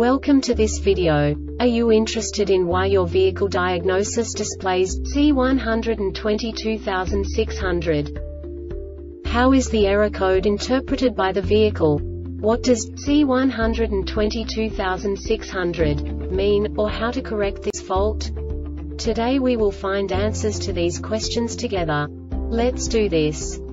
Welcome to this video. Are you interested in why your vehicle diagnosis displays C122600? How is the error code interpreted by the vehicle? What does C122600 mean, or how to correct this fault? Today we will find answers to these questions together. Let's do this.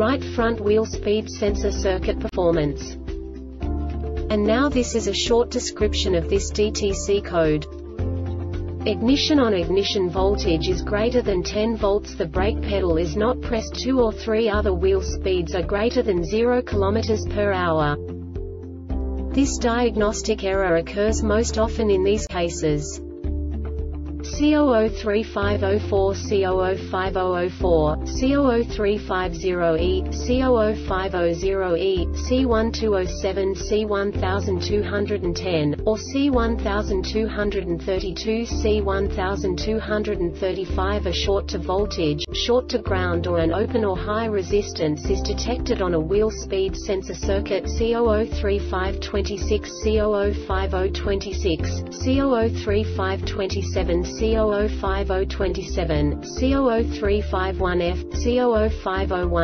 right front wheel speed sensor circuit performance. And now this is a short description of this DTC code. Ignition on ignition voltage is greater than 10 volts The brake pedal is not pressed 2 or 3 other wheel speeds are greater than 0 km per hour. This diagnostic error occurs most often in these cases. C003504 C005004, C00350E, C00500E, C1207 C1210, or C1232 C1235 A short to voltage, short to ground or an open or high resistance is detected on a wheel speed sensor circuit C003526 C005026, C003527 C005027, C00351F,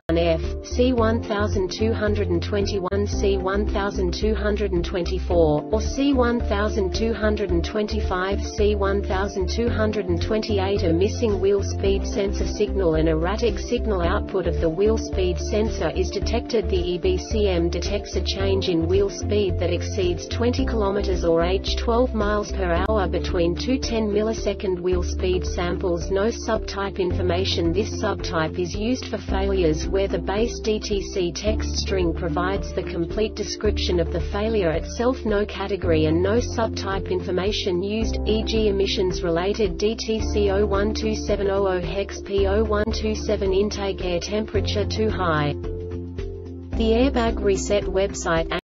C00501F, C1221, C1224, or C1225, C1228 A missing wheel speed sensor signal. An erratic signal output of the wheel speed sensor is detected. The EBCM detects a change in wheel speed that exceeds 20 km or h 12 miles per hour between two 10 millisecond wheel speed samples. No subtype information. This subtype is used for failures where where the base DTC text string provides the complete description of the failure itself no category and no subtype information used, e.g. emissions-related DTC 012700 hex P0127 intake air temperature too high. The Airbag Reset website